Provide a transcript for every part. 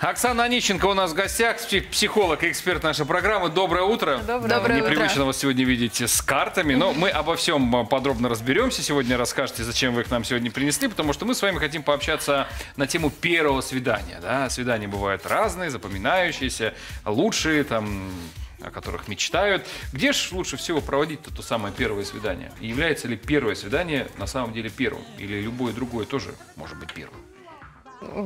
Оксана Онищенко у нас в гостях, псих- психолог и эксперт нашей программы. Доброе утро. Доброе Непривычно утро. вас сегодня видеть с картами, но мы обо всем а, подробно разберемся. Сегодня расскажете, зачем вы их нам сегодня принесли, потому что мы с вами хотим пообщаться на тему первого свидания. Да? Свидания бывают разные, запоминающиеся, лучшие, там, о которых мечтают. Где же лучше всего проводить то самое первое свидание? И является ли первое свидание на самом деле первым? Или любое другое тоже может быть первым?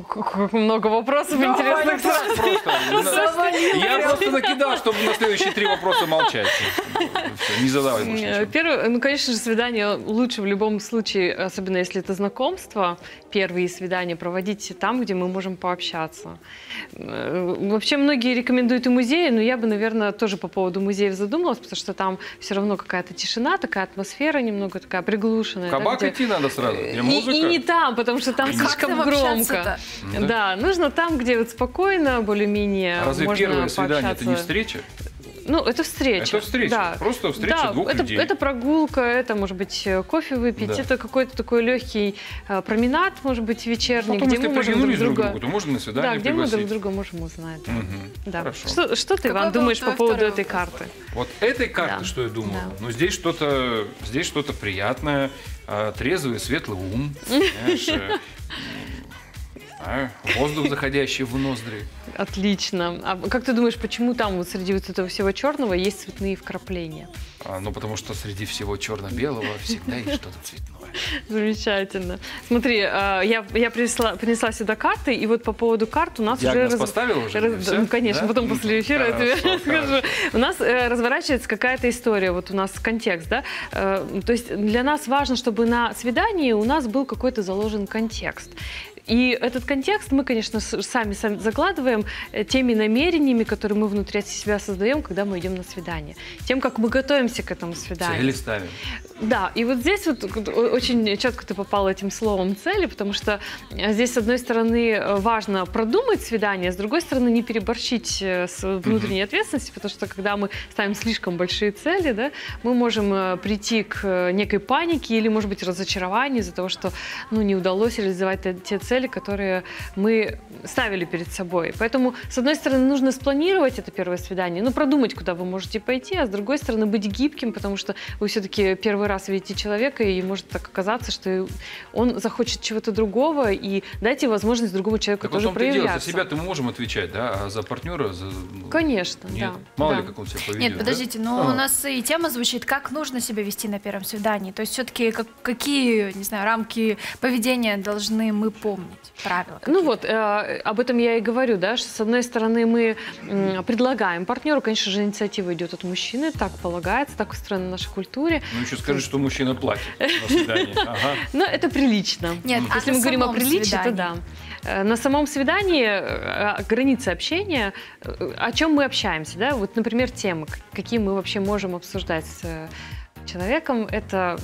Как много вопросов интересных. сразу. Просто, я просто накидал, чтобы на следующие три вопроса молчать. Всё, не задавай больше Э, ничего. Первое, ну, конечно же, свидание лучше в любом случае, особенно если это знакомство, первые свидания проводить там, где мы можем пообщаться. Э, Вообще многие рекомендуют и музеи, но я бы, наверное, тоже по поводу музеев задумалась, потому что там все равно какая-то тишина, такая атмосфера немного такая приглушенная. В да, кабак где- идти надо сразу, где И, и не там, потому что там не- слишком громко. Да. Да, нужно там, где вот спокойно, более-менее А разве можно первое свидание это не встреча? Ну, это встреча. Это встреча, Да. просто встреча да, двух это, людей. это прогулка, это, может быть, кофе выпить, Да. это какой-то такой легкий э, променад, может быть, вечерний, Потом, где если мы можем друг приглянулись друг друга... другу, то можно на да, свидание где мы друг пригласить. друга можем узнать. да. Мгм. Да. Хорошо. Что, что ты, Иван, думаешь по поводу этой вопрос? карты? Вот этой карты, Да. что я думаю, Да. ну здесь что-то, здесь что-то приятное, а, трезвый, светлый ум, э, а, воздух, заходящий в ноздри. Отлично. А как ты думаешь, почему там вот среди вот этого всего черного есть цветные вкрапления? А, ну, потому что среди всего черно-белого всегда есть что-то цветное. Замечательно. Смотри, э, я, я принесла, принесла сюда карты, и вот по поводу карт у нас Диагноз уже... раз- поставил уже? Раз- ну, конечно, Да? потом после эфира я тебе Хорошо, хорошо. У нас э, разворачивается какая-то история, вот у нас контекст, да? Э, то есть для нас важно, чтобы на свидании у нас был какой-то заложен контекст. И этот контекст мы, конечно, сами, сами закладываем э, теми намерениями, которые мы внутри себя создаем, когда мы идем на свидание. Тем, как мы готовимся к этому свиданию. Цели ставим. Да, и вот здесь вот очень четко ты попала этим словом цели, потому что э, здесь, с одной стороны, э, важно продумать свидание, с другой стороны, не переборщить э, с внутренней ответственностью, потому что когда мы ставим слишком большие цели, да, мы можем прийти к некой панике или, может быть, разочарованию из-за того, что ну, не удалось реализовать те цели, которые мы ставили перед собой. Поэтому, с одной стороны, нужно спланировать это первое свидание, ну, продумать, куда вы можете пойти, а с другой стороны, быть гибким, потому что вы все-таки первый раз видите человека, и может так оказаться, что он захочет чего-то другого, и дайте возможность другому человеку Так тоже том-то и дело, за проявляться. себя-то мы можем отвечать, да, а за партнера, за... ну, Конечно, Нет, да. мало да. ли, как он себя поведет. Нет, да? подождите, но Ага. у нас и тема звучит, как нужно себя вести на первом свидании. То есть все-таки какие, не знаю, рамки поведения должны мы помнить, правила. Ну вот, э, об этом я и говорю, да, что с одной стороны мы м, предлагаем партнеру, конечно же, инициатива идет от мужчины, так полагается, так устроена наша культуре, Ну, еще скажи, что мужчина платит на свидании. Ага. но это прилично. Нет, а Если на мы говорим о приличии, то да. Э, На самом свидании э, границы общения, э, о чем мы общаемся, да, вот, например, темы, какие мы вообще можем обсуждать с человеком, это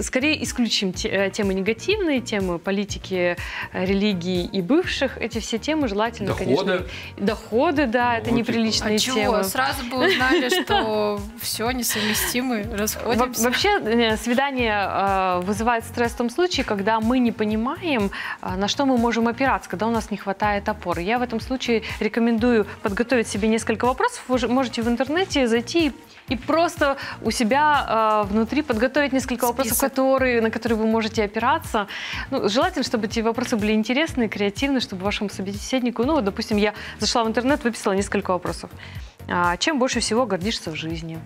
скорее исключим те- э, темы негативные, темы политики, э, религии и бывших, эти все темы желательно, Доходы. конечно, доходы, да, это Вот и неприличные А чего? темы. Сразу бы узнали, что все несовместимы, Во- расходимся. Вообще э, свидание вызывает стресс в том случае, когда мы не понимаем, на что мы можем опираться, когда у нас не хватает опоры. Я в этом случае рекомендую подготовить себе несколько вопросов. Вы же можете в интернете зайти и и просто у себя э, внутри подготовить несколько вопросов, Список. которые, на которые вы можете опираться. Ну, желательно, чтобы эти вопросы были интересные, креативные, чтобы вашему собеседнику, ну, вот, допустим, я зашла в интернет, выписала несколько вопросов. А, чем больше всего гордишься в жизни?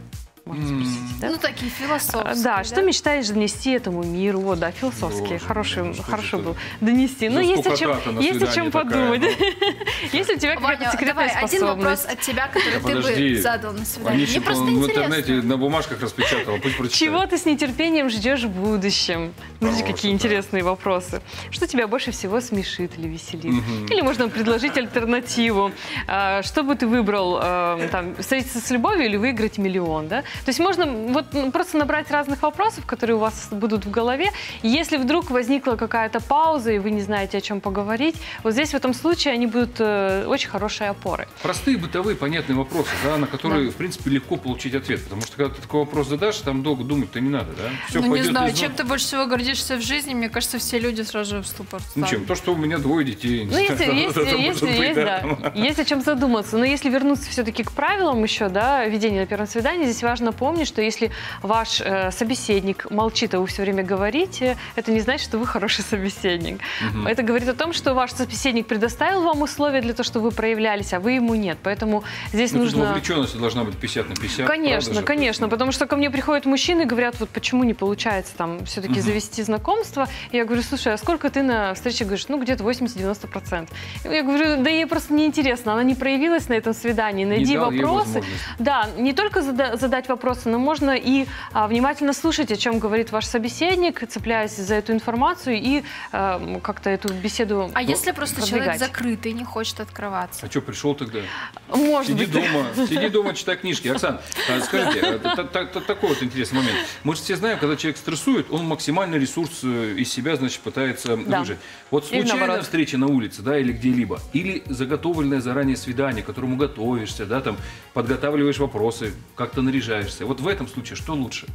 Можно спросить, да? Ну, такие философские. Да, что мечтаешь донести этому миру? Вот, да, философский, Боже хороший, ну же был. Донести. Ну, есть о чем, есть о чем подумать. ну? Есть у тебя какая-то секретная давай, один вопрос способность? от тебя, который Да ты подожди. бы задал на свидание. Мне просто в интернете на бумажках распечатал, пусть прочитает. Чего ты с нетерпением ждешь в будущем? Смотрите, Хороший, какие да. интересные вопросы. Что тебя больше всего смешит или веселит? Или можно предложить альтернативу. А, Что бы ты выбрал? а, Там, встретиться с любовью или выиграть миллион? Да? То есть можно вот просто набрать разных вопросов, которые у вас будут в голове. Если вдруг возникла какая-то пауза, и вы не знаете, о чем поговорить, вот здесь в этом случае они будут э, очень хорошей опорой. Простые бытовые понятные вопросы, да, на которые, в принципе, легко получить ответ. Потому что когда ты такой вопрос задашь, там долго думать-то не надо, да? Все ну, не знаю, из чем ты больше всего гордишься в жизни, мне кажется, все люди сразу в ступор Ну чем? То, что у меня двое детей. не Ну, если, знаю, есть, это есть, может быть, есть, да. есть о чем задуматься. Но если вернуться все-таки к правилам еще, да, ведения на первом свидании, здесь важно помнить, что если ваш э, собеседник молчит, а вы все время говорите, это не значит, что вы хороший собеседник. Мгм. Это говорит о том, что ваш собеседник предоставил вам условия для того, чтобы вы проявлялись, а вы ему нет. Поэтому здесь Ну, тут нужно... вовлеченность должна быть 50 на 50. Конечно, правда же? конечно, потому что ко мне приходят мужчины и говорят, вот почему не получается там все-таки Мгм. завести знакомство. И я говорю, слушай, а сколько ты на встрече говоришь? Ну, где-то 80-90%. И Я говорю, да ей просто неинтересно, она не проявилась на этом свидании, найди вопросы. Да, не только зада- задать вопросы, но можно и а, внимательно слушать, о чем говорит ваш собеседник, цепляясь за эту информацию и а, как-то эту беседу А если просто человек продвигать. закрытый, не хочет открываться? А что, пришел тогда? Может Сиди быть. дома, сиди дома, читай книжки. Оксан, а скажите, та- такой вот интересный момент. Мы же все знаем, когда человек стрессует, он максимальный ресурс э, из себя, значит, пытается Да. выжить. Вот случайная встреча на улице, да, или где-либо, или заготовленное заранее свидание, к которому готовишься, да, там, подготавливаешь вопросы, как-то наряжаешься. Вот в этом случае что лучше?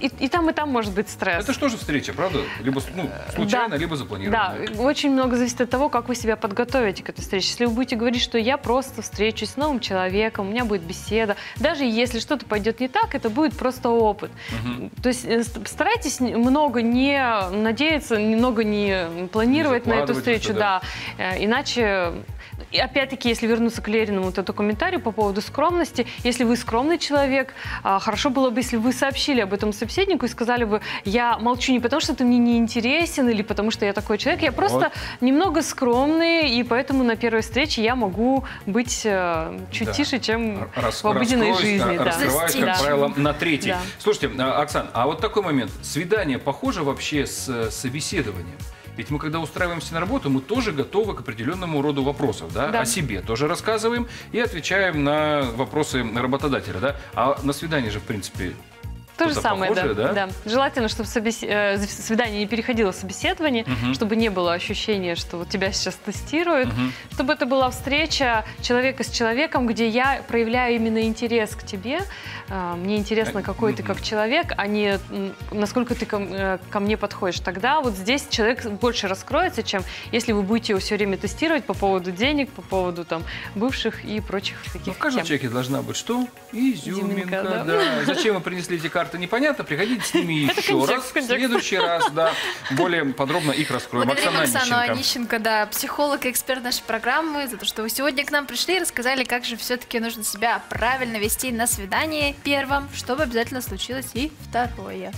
И, и там, и там может быть стресс. Это что же встреча, правда? Либо ну, случайно, Да. либо Да, запланированная. очень много зависит от того, как вы себя подготовите к этой встрече. Если вы будете говорить, что я просто встречусь с новым человеком, у меня будет беседа, даже если что-то пойдет не так, это будет просто опыт. Мгм. То есть э, ст- старайтесь много не надеяться, немного не планировать Не на эту встречу, это, да. Э, Иначе, и опять-таки, если вернуться к Лериному вот эту комментарию по поводу скромности, если вы скромный человек, а, хорошо было бы, если вы сообщили об этом собеседнику и сказали бы, я молчу не потому, что ты мне не интересен или потому, что я такой человек, я просто Вот. немного скромный, и поэтому на первой встрече я могу быть э, чуть Да. тише, чем Рас- в обыденной жизни. да. Раскрываюсь, как Застенчивый. правило, на третий. Да. Слушайте, а, Оксан, а вот такой момент. Свидание похоже вообще с э, собеседованием? Ведь мы, когда устраиваемся на работу, мы тоже готовы к определенному роду вопросов, да? Да. О себе тоже рассказываем и отвечаем на вопросы работодателя, да? А на свидание же, в принципе, То же самое, похожее, да, да? да. Желательно, чтобы собес- э, свидание не переходило в собеседование, Мгм. чтобы не было ощущения, что вот тебя сейчас тестируют, Мгм. чтобы это была встреча человека с человеком, где я проявляю именно интерес к тебе. Э, Мне интересно, Э, какой ты как человек, а не насколько ты ко, ко мне подходишь. Тогда вот здесь человек больше раскроется, чем если вы будете его все время тестировать по поводу денег, по поводу там бывших и прочих Ну, таких в каждом тем. человеке должна быть что? Изюминка, Изюминка, да. да. Зачем вы принесли эти карты, непонятно. Приходите с ними еще раз. В следующий раз, да. Более подробно их раскроем. Благодарим Оксану. Онищенко, да, психолог и эксперт нашей программы, за то, что вы сегодня к нам пришли и рассказали, как же все-таки нужно себя правильно вести на свидании первом, чтобы обязательно случилось и второе.